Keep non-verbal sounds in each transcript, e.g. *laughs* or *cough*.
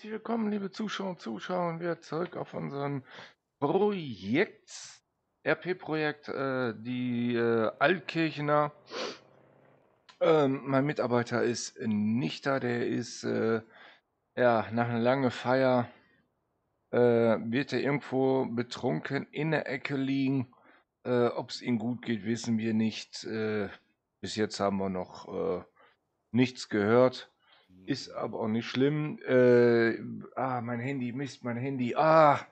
herzlich willkommen, liebe Zuschauer und Zuschauer. Wir zurück auf unserem Projekt, RP-Projekt, äh, die äh, Altkirchener. Ähm, mein Mitarbeiter ist nicht da, der ist äh, ja nach einer langen Feier äh, wird er irgendwo betrunken in der Ecke liegen. Äh, Ob es ihm gut geht, wissen wir nicht. Äh, bis jetzt haben wir noch äh, nichts gehört. Ist aber auch nicht schlimm. Äh, ah, mein Handy, Mist, mein Handy. Ah.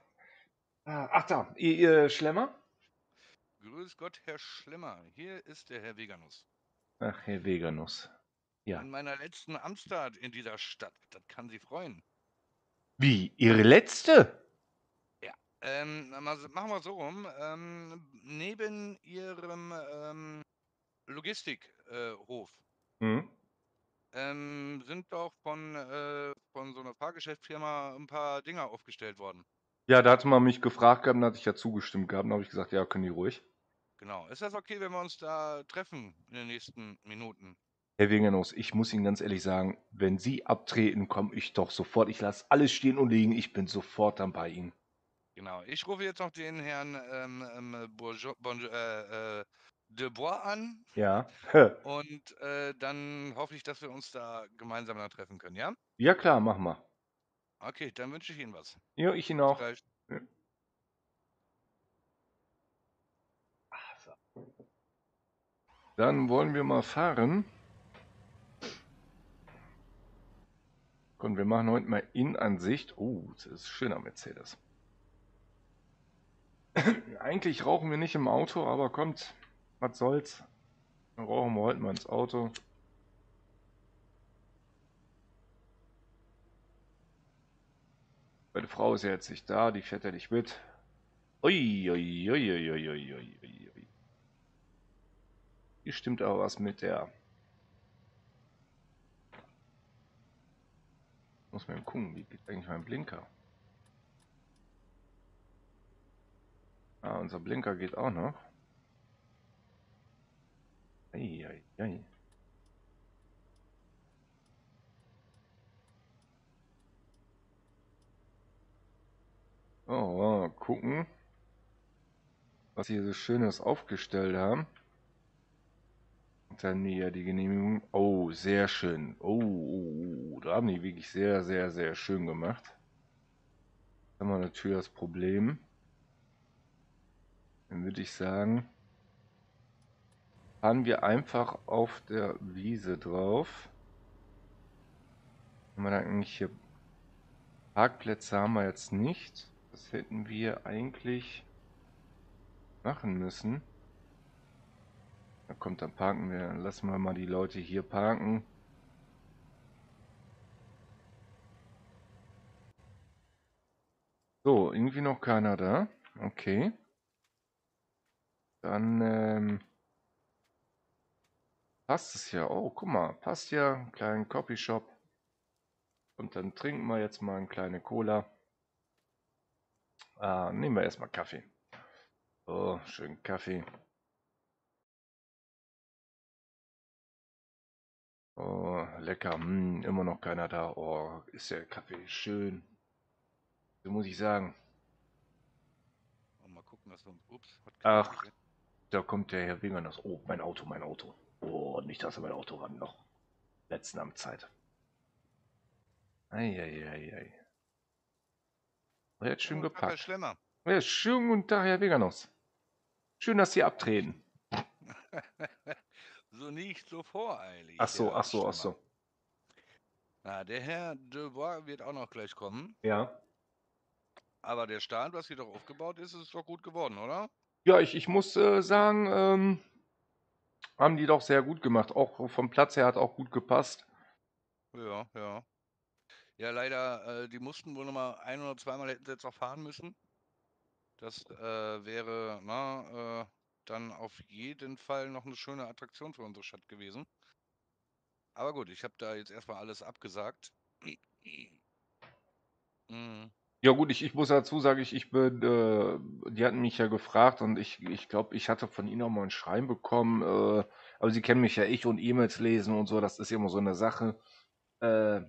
ah ach da, ihr, ihr Schlemmer? Grüß Gott, Herr Schlemmer. Hier ist der Herr Veganus. Ach, Herr Veganus. Ja. In meiner letzten Amtstat in dieser Stadt. Das kann Sie freuen. Wie? Ihre letzte? Ähm, na, mal so- machen wir so rum. Ähm, neben Ihrem ähm, Logistikhof äh, Hof, Hm? ähm, sind doch von, äh, von so einer Fahrgeschäftsfirma ein paar Dinger aufgestellt worden. Ja, da hatte man mich gefragt gehabt, da hatte ich ja zugestimmt gehabt. Dann habe ich gesagt, ja, können die ruhig. Genau. Ist das okay, wenn wir uns da treffen in den nächsten Minuten? Herr Wegenus, ich muss Ihnen ganz ehrlich sagen, wenn Sie abtreten, komme ich doch sofort. Ich lasse alles stehen und liegen. Ich bin sofort dann bei Ihnen. Genau. Ich rufe jetzt noch den Herrn ähm, ähm, Bourgeois, bon, äh, äh, De Bois an. Ja. Und äh, dann hoffe ich, dass wir uns da gemeinsam dann treffen können, ja? Ja, klar, machen wir. Okay, dann wünsche ich Ihnen was. Ja, ich Ihnen auch. gleich. Dann wollen wir mal fahren. Komm, wir machen heute mal Innenansicht. Oh, das ist schöner Mercedes. *coughs* Eigentlich rauchen wir nicht im Auto, aber kommt, was soll's. Dann rauchen wir heute mal ins Auto. Meine Frau ist ja jetzt nicht da, die fährt ja nicht mit. Ui, Ui, ui, ui, ui, ui, ui, ui. Hier stimmt aber was mit der Muss man gucken, wie geht eigentlich mein Blinker? Ah, unser Blinker geht auch noch. Eieiei. Ei. Oh, gucken, was sie hier so Schönes aufgestellt haben. Dann hier die Genehmigung. Oh, sehr schön. Oh, oh, oh, da haben die wirklich sehr, sehr, sehr schön gemacht. Da haben wir natürlich das Problem. Dann würde ich sagen, fahren wir einfach auf der Wiese drauf. Haben wir da eigentlich hier Parkplätze haben wir jetzt nicht. Das hätten wir eigentlich machen müssen. Na kommt, dann parken wir, lassen wir mal die Leute hier parken. So, irgendwie noch keiner da. Okay. Dann ähm, passt es ja. Oh, guck mal, passt ja. Kleinen Copyshop. Und dann trinken wir jetzt mal eine kleine Cola. Ah, nehmen wir erstmal Kaffee. So, schön Kaffee. Oh, lecker. Hm, immer noch keiner da. Oh, ist der Kaffee schön. So muss ich sagen. Mal gucken, dass wir uns. Ups, Ach. gesehen. Da kommt der Herr Wingernos. Oh, mein Auto, mein Auto. Oh, nicht, dass er mein Auto ran noch. Letzten Amtszeit. Eieiei. Er hat schön Tag, Herr gepackt. Schlemmer. Ja, schönen guten Tag, Herr Weganos. Schön, dass Sie abtreten. *laughs* so nicht so voreilig. Ach so, ach so, ach so. Na, der Herr De Bois wird auch noch gleich kommen. Ja. Aber der Start, was hier doch aufgebaut ist, ist doch gut geworden, oder? Ja, ich, ich muss äh, sagen, ähm, haben die doch sehr gut gemacht. Auch vom Platz her hat auch gut gepasst. Ja, ja. Ja, leider, äh, die mussten wohl nochmal ein oder zweimal hätten sie jetzt auch fahren müssen. Das äh, wäre na, äh, dann auf jeden Fall noch eine schöne Attraktion für unsere Stadt gewesen. Aber gut, ich habe da jetzt erstmal alles abgesagt. Mhm. Ja gut, ich ich muss dazu sagen, ich ich bin äh, die hatten mich ja gefragt und ich ich glaube, ich hatte von ihnen auch mal 'n Schreiben bekommen, äh, aber sie kennen mich ja ich und E-Mails lesen und so, das ist ja immer so 'ne Sache. Äh,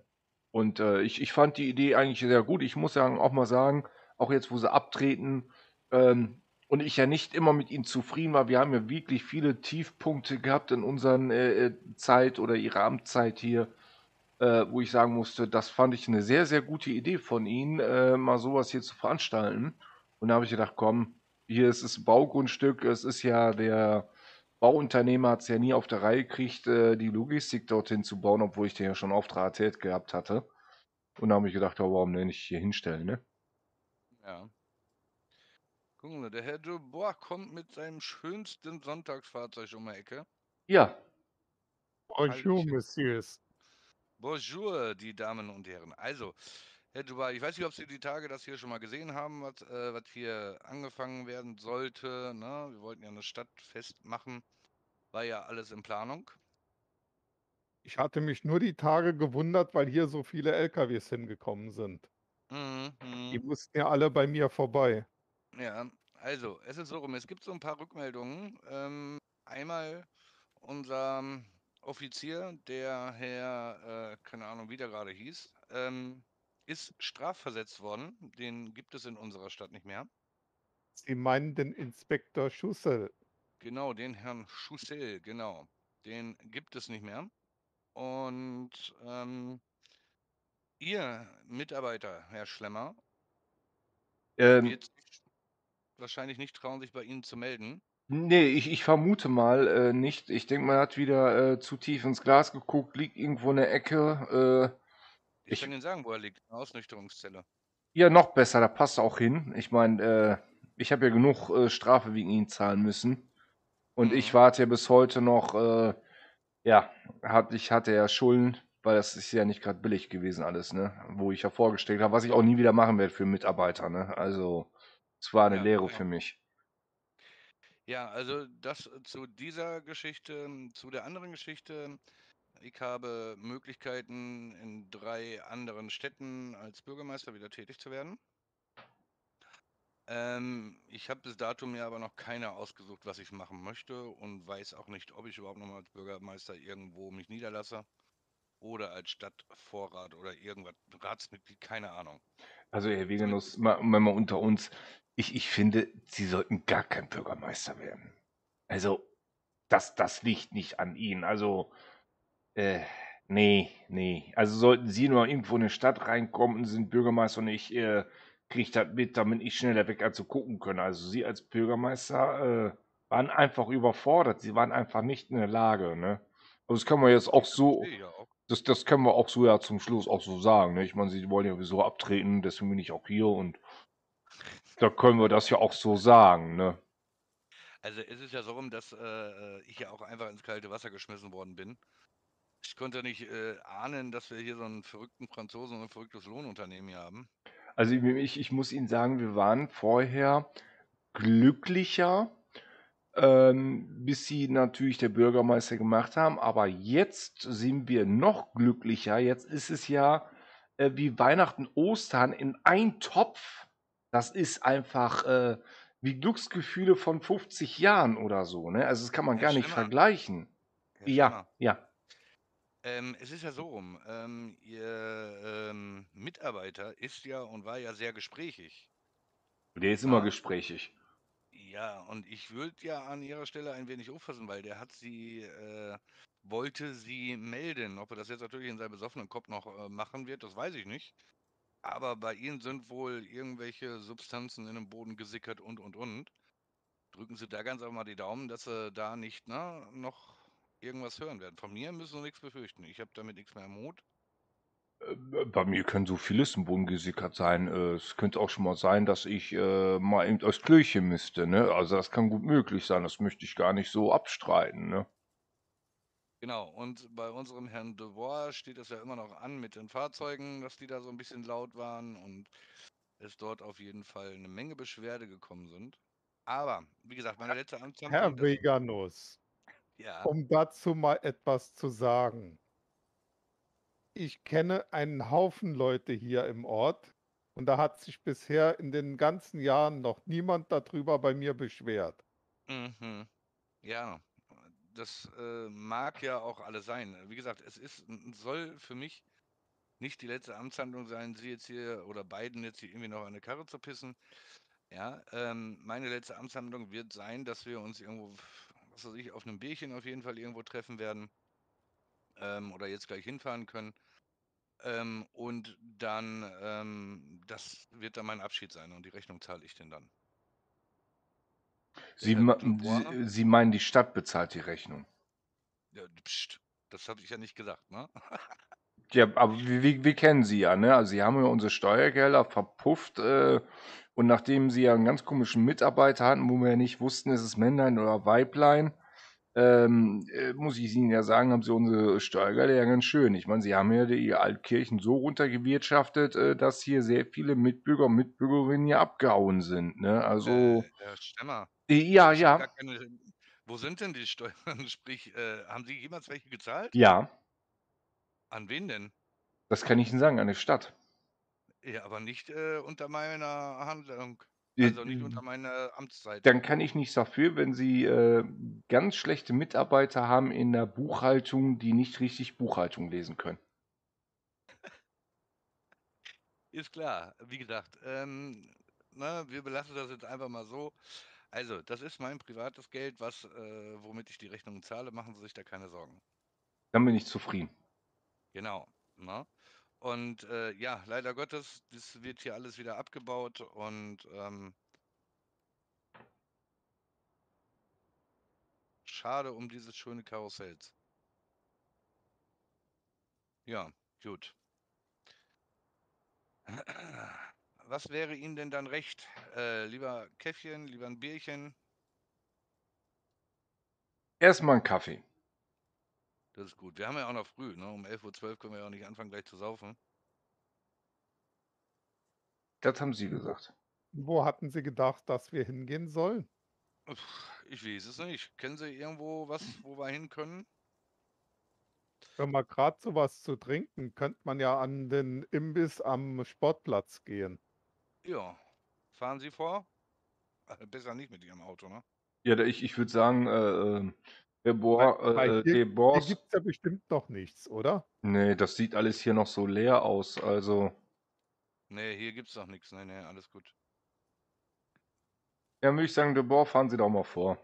und, äh, ich ich fand die Idee eigentlich sehr gut. Ich muss sagen auch mal sagen, auch jetzt, wo sie abtreten, ähm, und ich ja nicht immer mit ihnen zufrieden war, wir haben ja wirklich viele Tiefpunkte gehabt in unseren, äh, äh, Zeit oder ihrer Amtszeit hier äh, wo ich sagen musste, das fand ich 'ne sehr, sehr gute Idee von Ihnen, äh, mal so was hier zu veranstalten. Und da habe ich gedacht: „Komm, hier ist es Baugrundstück.“ Es ist ja der Bauunternehmer hat's ja nie auf der Reihe gekriegt, äh, die Logistik dorthin zu bauen, obwohl ich denen ja schon Auftrag erteilt gehabt hatte. Und da habe ich gedacht: „Ja, warum denn nicht hier hinstellen“, ne? Ja. Gucken Sie, der Herr de Boer kommt mit seinem schönsten Sonntagsfahrzeug um die Ecke. Ja. Bonjour. Messieurs. Bonjour, die Damen und Herren. Also, Herr Dubai, ich weiß nicht, ob Sie die Tage das hier schon mal gesehen haben, was, äh, was hier angefangen werden sollte. Ne? Wir wollten ja eine Stadtfest machen. War ja alles in Planung. Ich hatte mich nur die Tage gewundert, weil hier so viele LKWs hingekommen sind. Mhm, Die mhm. mussten ja alle bei mir vorbei. Ja, also, es ist so rum, es gibt so ein paar Rückmeldungen. Ähm, einmal unser Offizier, der Herr, äh, keine Ahnung, wie der gerade hieß, ähm, ist strafversetzt worden. Den gibt es in unserer Stadt nicht mehr. Sie meinen den Inspektor Schussel? Genau, den Herrn Schussel, genau. Den gibt es nicht mehr. Und, ähm Ihr Mitarbeiter, Herr Schlemmer Ähm wird wahrscheinlich nicht trauen, sich bei Ihnen zu melden. Ne, ich ich vermute mal, äh, nicht. Ich denke er hat wieder, äh, zu tief ins Glas geguckt, liegt irgendwo in der Ecke. Äh, Ich ich kann Ihnen sagen, wo er liegt, in 'ner Ausnüchterungszelle. Ja, noch besser, da passt er auch hin. Ich meine, äh, ich habe ja genug, äh, Strafe wegen ihm zahlen müssen. Und ich Mhm. warte ja bis heute noch, äh ja, hatte ich hatte ja Schulden, weil das ist ja nicht grad billig gewesen alles, ne? Wo ich ja vorgestellt habe, was ich auch nie wieder machen werde für Mitarbeiter, ne? Also, es war 'ne Ja, Lehre ja. für mich. Ja, also das zu dieser Geschichte. Zu der anderen Geschichte. Ich habe Möglichkeiten, in 3 anderen Städten als Bürgermeister wieder tätig zu werden. Ähm, ich habe bis dato mir aber noch keine ausgesucht, was ich machen möchte und weiß auch nicht, ob ich überhaupt noch mal als Bürgermeister irgendwo mich niederlasse oder als Stadtvorrat oder irgendwas, Ratsmitglied, keine Ahnung. Also, Herr Wegenus, mal mal unter uns. Ich ich finde, Sie sollten gar kein Bürgermeister werden. Also, das das liegt nicht an Ihnen. Also, äh, ne, ne. Also, sollten Sie nur irgendwo in 'ne Stadt reinkommen und sind Bürgermeister und ich, äh, kriege das mit, bin ich schneller weg, als gucken können. Also, Sie als Bürgermeister, äh, waren einfach überfordert. Sie waren einfach nicht in der Lage, ne? Also, das können wir jetzt auch so das das können wir auch so ja zum Schluss auch so sagen, ne? Ich meine, Sie wollen ja sowieso abtreten, deswegen bin ich auch hier und da können wir das ja auch so sagen, ne? Also, es ist ja so rum, dass, äh, äh, ich ja auch einfach ins kalte Wasser geschmissen worden bin. Ich konnte nicht, äh, ahnen, dass wir hier so 'n verrückten Franzosen und 'n verrücktes Lohnunternehmen hier haben. Also, ich ich muss Ihnen sagen, wir waren vorher glücklicher, ähm, bis Sie natürlich der Bürgermeister gemacht haben, aber jetzt sind wir noch glücklicher. Jetzt ist es ja, äh, wie Weihnachten, Ostern in ein Topf. Das ist einfach, äh, wie Glücksgefühle von 50 Jahren oder so, ne? Also, das kann man Herr gar nicht vergleichen. Ja, Schlemmer. ja. Ähm, es ist ja so rum, ähm, Ihr, ähm, Mitarbeiter ist ja und war ja sehr gesprächig. Der ist immer Ne? gesprächig. Ja, und ich würde ja an Ihrer Stelle ein wenig aufpassen, weil der hat Sie äh, wollte Sie melden. Ob er das jetzt natürlich in seinem besoffenen Kopf noch, äh, machen wird, das weiß ich nicht. Aber bei Ihnen sind wohl irgendwelche Substanzen in den Boden gesickert und, und, und. Drücken Sie da ganz einfach mal die Daumen, dass Sie da nicht, ne, noch irgendwas hören werden. Von mir müssen Sie nix befürchten. Ich habe damit nix mehr am Hut. Äh, bei mir kann so vieles im Boden gesickert sein. Äh, es könnte auch schon mal sein, dass ich, äh, mal eben aufs Klöchen müsste, ne? Also, das kann gut möglich sein. Das möchte ich gar nicht so abstreiten, ne? Genau, und bei unserem Herrn de Boer steht es ja immer noch an mit den Fahrzeugen, dass die da so 'n bisschen laut waren und es dort auf jeden Fall 'ne Menge Beschwerde gekommen sind. Aber wie gesagt, meine letzte Amtshandlung, Herr das Weganus, Ja. um dazu mal etwas zu sagen. Ich kenne einen Haufen Leute hier im Ort Und da hat sich bisher in den ganzen Jahren noch niemand darüber bei mir beschwert. Mhm. Ja, das äh, mag ja auch alles sein. Wie gesagt, es ist, soll für mich nicht die letzte Amtshandlung sein, sie jetzt hier oder beiden jetzt hier irgendwie noch eine Karre zu pissen. Ja, ähm, meine letzte Amtshandlung wird sein, dass wir uns irgendwo, was weiß ich, auf einem Bierchen auf jeden Fall irgendwo treffen werden ähm, oder jetzt gleich hinfahren können. Ähm, und dann, ähm, das wird dann mein Abschied sein und die Rechnung zahle ich denn dann. Sie, Herr ma- Dubois? Sie, Sie meinen, die Stadt bezahlt die Rechnung. Ja, pst, das hatte ich ja nicht gesagt, ne? *laughs* Ja, aber wir, wir, wir kennen Sie ja, ne? Also Sie haben ja unsere Steuergelder verpufft äh, und nachdem Sie ja einen ganz komischen Mitarbeiter hatten, wo wir ja nicht wussten, ist es Männlein oder Weiblein, ähm, äh, muss ich Ihnen ja sagen, haben Sie unsere Steuergelder ja ganz schön. Ich meine, Sie haben ja die Altkirchen so runtergewirtschaftet, äh, dass hier sehr viele Mitbürger und Mitbürgerinnen ja abgehauen sind, ne? Also, Äh, Herr Stemmer, äh, ja, ja, keine. Wo sind denn die Steuern? *laughs* Sprich, äh, haben Sie jemals welche gezahlt? ja, An wen denn? das kann ich Ihnen sagen, eine Stadt. Ja, aber nicht äh, unter meiner Handlung. Äh, Also nicht unter meiner Amtszeit. Dann kann ich nichts dafür, wenn Sie äh, ganz schlechte Mitarbeiter haben in der Buchhaltung, die nicht richtig Buchhaltung lesen können. Ist klar. Wie gesagt, ähm, ne, wir belassen das jetzt einfach mal so. Also, das ist mein privates Geld, was, äh, womit ich die Rechnungen zahle. Machen Sie sich da keine Sorgen. Dann bin ich zufrieden. Genau. Ne? Und äh, ja, leider Gottes, das wird hier alles wieder abgebaut und ähm, schade um dieses schöne Karussells. Ja, gut. Was wäre Ihnen denn dann recht? Äh, lieber Käffchen, lieber ein Bierchen? Erstmal einen Kaffee. Das ist gut. Wir haben ja auch noch früh, ne? Um 11.12 Uhr können wir ja auch nicht anfangen, gleich zu saufen. Das haben Sie gesagt. Wo hatten Sie gedacht, dass wir hingehen sollen? Ich weiß es nicht. Kennen Sie irgendwo was, wo wir hin können? Wenn man gerade so was zu trinken, könnte man ja an den Imbiss am Sportplatz gehen. Ja. Fahren Sie vor? Äh, Besser nicht mit Ihrem Auto, ne? Ja, ich, ich würde sagen, äh, der Bohr, Weil- weil äh, hier- gibt es ja bestimmt noch nichts, oder? nee, das sieht alles hier noch so leer aus. Also, Nee, hier gibt's doch nichts. Nee, nee, alles gut. ja, würde ich sagen, der Bohr, fahren Sie doch mal vor.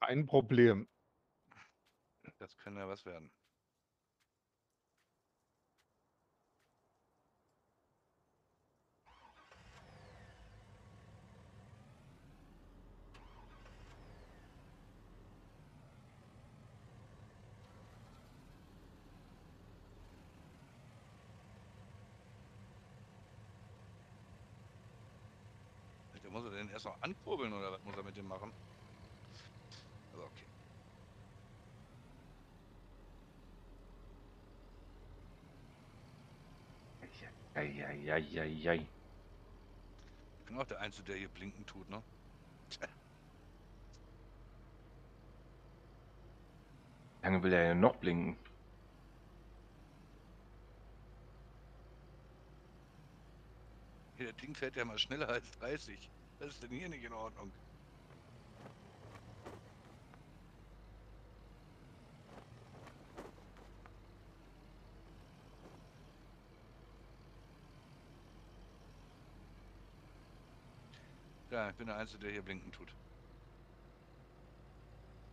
Kein Problem. Das kann ja was werden. Der muss er den erst noch ankurbeln oder was muss er mit dem machen? Aber okay. Eieieiei. Ich bin auch der Einzige, der hier blinken tut, ne? Lange will er ja noch blinken. Hier, der Ding fährt ja mal schneller als 30. Was ist denn hier nicht in Ordnung? Ja, ich bin der Einzige, der hier blinken tut.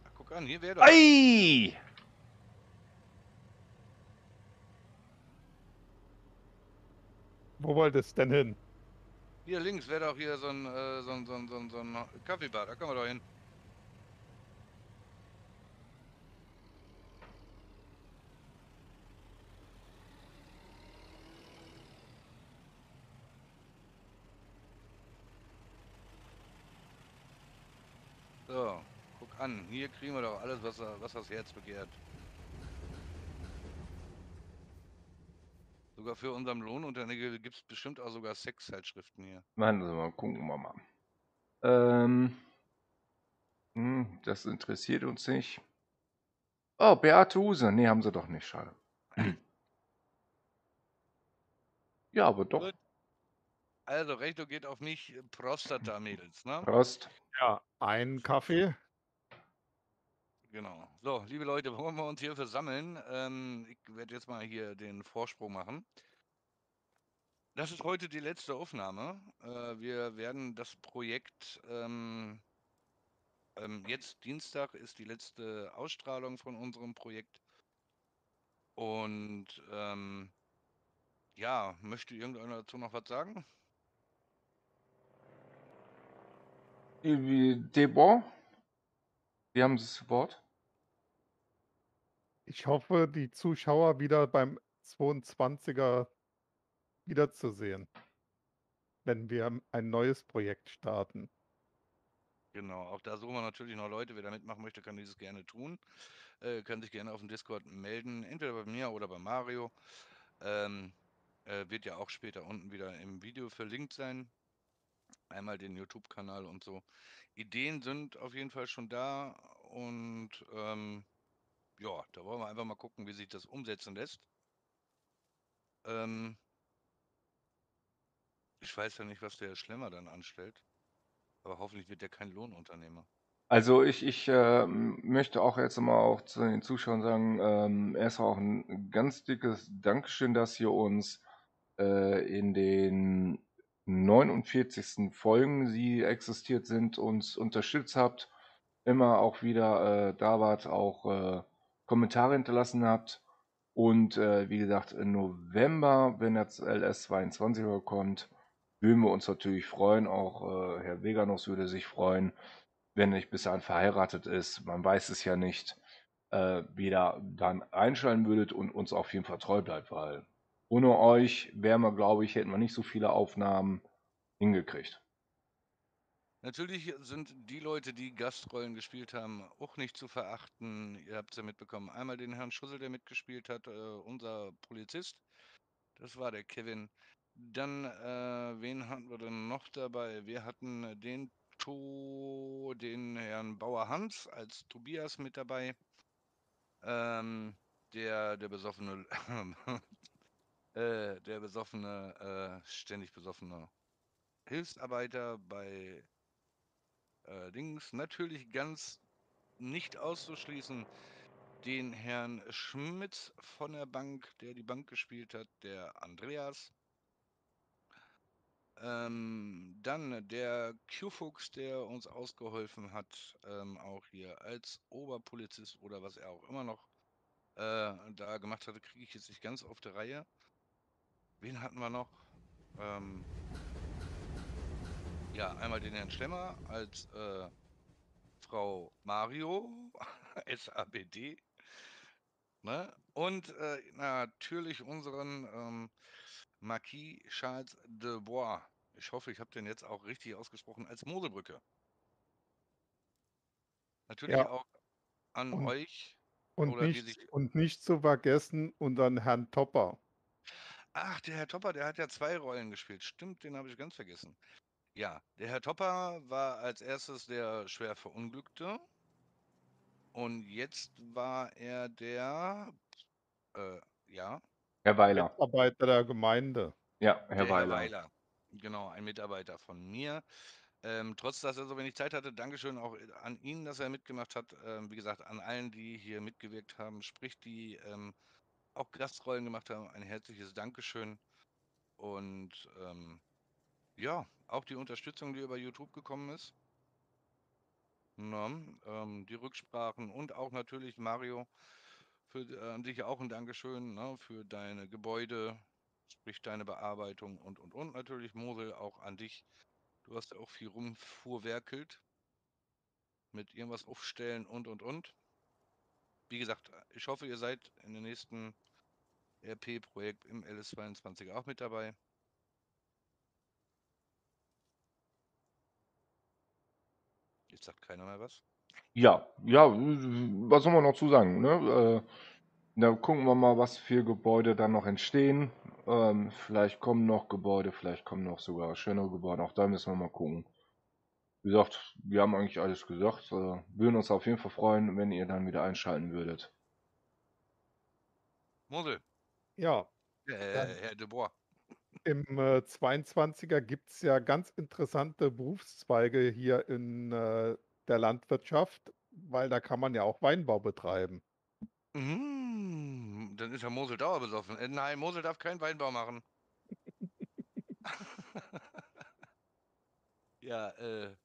Ach, guck an, hier wäre doch. Ei! Wo wollt es denn hin? Hier links wäre doch hier so ein, äh, so ein, so ein, so ein, so ein Kaffeebar, da können wir doch hin. So, guck an, hier kriegen wir doch alles, was, was das Herz begehrt. Sogar für unseren Lohnunternehmen gibt es bestimmt auch sogar Sexzeitschriften hier. Warten Sie mal, gucken wir mal. Ähm, hm, das interessiert uns nicht. Oh, Beate Huse. Nee, haben sie doch nicht, schade. Ja, aber doch. Gut. Also, Rechnung geht auf mich, Prostata-Mädels, ne? Prost. Ja, ein Kaffee. Genau. So, liebe Leute, wollen wir uns hier versammeln? Ähm, ich werde jetzt mal hier den Vorsprung machen. Das ist heute die letzte Aufnahme. Äh, wir werden das Projekt ähm, ähm, jetzt Dienstag ist die letzte Ausstrahlung von unserem Projekt. Und ähm, ja, möchte irgendeiner dazu noch was sagen? Wie Debor? Sie haben das Wort. Ich hoffe, die Zuschauer wieder beim 22er wiederzusehen, wenn wir ein neues Projekt starten. Genau, auch da suchen wir natürlich noch Leute. Wer da mitmachen möchte, kann dieses gerne tun. Äh, kann sich gerne auf dem Discord melden, entweder bei mir oder bei Mario. Ähm, äh, wird ja auch später unten wieder im Video verlinkt sein. Einmal den YouTube-Kanal und so. Ideen sind auf jeden Fall schon da und ähm, ja, da wollen wir einfach mal gucken, wie sich das umsetzen lässt. Ähm, ich weiß ja nicht, was der Schlemmer dann anstellt, aber hoffentlich wird der kein Lohnunternehmer. Also ich, ich äh, möchte auch jetzt mal auch zu den Zuschauern sagen, ähm, erst auch ein ganz dickes Dankeschön, dass ihr uns äh, in den 49. Folgen, die existiert sind, uns unterstützt habt, immer auch wieder äh, da wart, auch äh, Kommentare hinterlassen habt. Und äh, wie gesagt, im November, wenn jetzt LS22 kommt, würden wir uns natürlich freuen. Auch äh, Herr Veganos würde sich freuen, wenn er nicht bis dahin verheiratet ist. Man weiß es ja nicht, äh, wieder dann einschalten würdet und uns auf jeden Fall treu bleibt, weil ohne euch wären wir, glaube ich, hätten wir nicht so viele Aufnahmen hingekriegt. Natürlich sind die Leute, die Gastrollen gespielt haben, auch nicht zu verachten. Ihr habt es ja mitbekommen. Einmal den Herrn Schussel, der mitgespielt hat, äh, unser Polizist. Das war der Kevin. Dann, äh, wen hatten wir denn noch dabei? Wir hatten den To, den Herrn Bauer Hans als Tobias mit dabei. Ähm, der, der besoffene, *laughs* äh, der besoffene, äh, ständig besoffene Hilfsarbeiter bei äh. Natürlich ganz nicht auszuschließen den Herrn Schmitz von der Bank, der die Bank gespielt hat, der Andreas. Ähm, dann der Q-Fuchs, der uns ausgeholfen hat, ähm, auch hier als Oberpolizist oder was er auch immer noch äh, da gemacht hatte, kriege ich jetzt nicht ganz auf der Reihe. Wen hatten wir noch? Ähm, ja, einmal den Herrn Schlemmer als äh, Frau Mario, *laughs* SABD. Ne? Und äh, natürlich unseren ähm, Marquis Charles de Bois. Ich hoffe, ich habe den jetzt auch richtig ausgesprochen als Moselbrücke. Natürlich Ja. auch an Und- euch. Und nicht, sich- und nicht zu vergessen unseren Herrn Topper. Ach, der Herr Topper, der hat ja zwei Rollen gespielt. Stimmt, den habe ich ganz vergessen. Ja, der Herr Topper war als erstes der schwer Verunglückte. Und jetzt war er der, äh, ja, Herr Weiler. Mitarbeiter der Gemeinde. Ja, Herr der Weiler. Herr Weiler. Genau, ein Mitarbeiter von mir. Ähm, trotz, dass er so wenig Zeit hatte, Dankeschön auch an ihn, dass er mitgemacht hat. Ähm, wie gesagt, an allen, die hier mitgewirkt haben, sprich die ähm, auch Gastrollen gemacht haben, ein herzliches Dankeschön. Und ähm, ja, auch die Unterstützung, die über YouTube gekommen ist. Na, ähm, die Rücksprachen und auch natürlich Mario, für äh, dich auch ein Dankeschön ne, für deine Gebäude, sprich deine Bearbeitung und und und natürlich Mosel auch an dich. Du hast ja auch viel rumfuhrwerkelt mit irgendwas aufstellen und und und. Wie gesagt, ich hoffe, ihr seid in dem nächsten RP-Projekt im LS22 auch mit dabei. Jetzt sagt keiner mehr was. Ja, ja, was soll man noch zu sagen? Ne? Äh, da gucken wir mal, was für Gebäude dann noch entstehen. Ähm, vielleicht kommen noch Gebäude, vielleicht kommen noch sogar schönere Gebäude. Auch da müssen wir mal gucken. Wie gesagt, wir haben eigentlich alles gesagt. Äh, würden uns auf jeden Fall freuen, wenn ihr dann wieder einschalten würdet. Mosel, Ja, äh, Herr de Boer. Im äh, 22er gibt es ja ganz interessante Berufszweige hier in äh, der Landwirtschaft, weil da kann man ja auch Weinbau betreiben. Mm, dann ist ja Mosel dauerbesoffen. Äh, nein, Mosel darf keinen Weinbau machen. *laughs* ja, äh,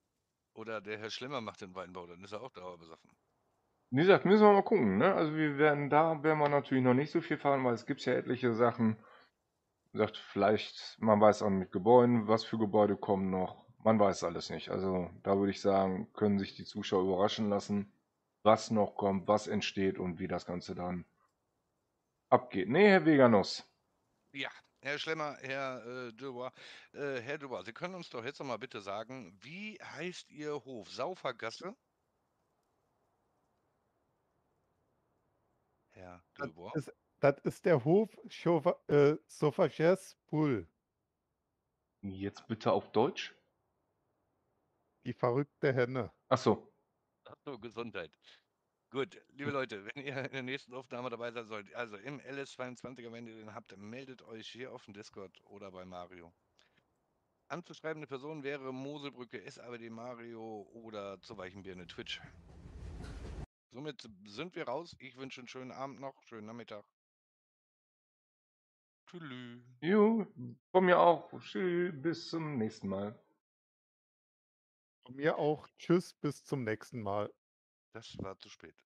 oder der Herr Schlimmer macht den Weinbau, dann ist er auch dauerbesoffen. Wie gesagt, müssen wir mal gucken. Ne? Also wir werden da werden wir natürlich noch nicht so viel fahren, weil es gibt ja etliche Sachen. Wie gesagt, vielleicht, man weiß auch mit Gebäuden, was für Gebäude kommen noch. Man weiß alles nicht. Also da würde ich sagen, können sich die Zuschauer überraschen lassen, was noch kommt, was entsteht und wie das Ganze dann abgeht. Nee, Herr Veganus. Ja, Herr Schlemmer, Herr äh, Dubois, äh, Herr Dubois, Sie können uns doch jetzt noch mal bitte sagen, wie heißt Ihr Hof? Saufergasse? Herr Das Dubois? ist, das ist der Hof äh, Sauvages Bull, Jetzt bitte auf Deutsch. die verrückte Henne. Ach so. Ach so, Gesundheit. Gut, liebe Leute, wenn ihr in der nächsten Aufnahme dabei sein sollt, also im LS22er, wenn ihr den habt, meldet euch hier auf dem Discord oder bei Mario. Anzuschreibende Person wäre Moselbrücke, SABD Mario oder zur Weichenbirne Twitch. Somit sind wir raus. Ich wünsche einen schönen Abend noch, schönen Nachmittag. Tschüss. Jo, von mir auch. Tschüss, bis zum nächsten Mal. Von mir auch. Tschüss, bis zum nächsten Mal. Das war zu spät.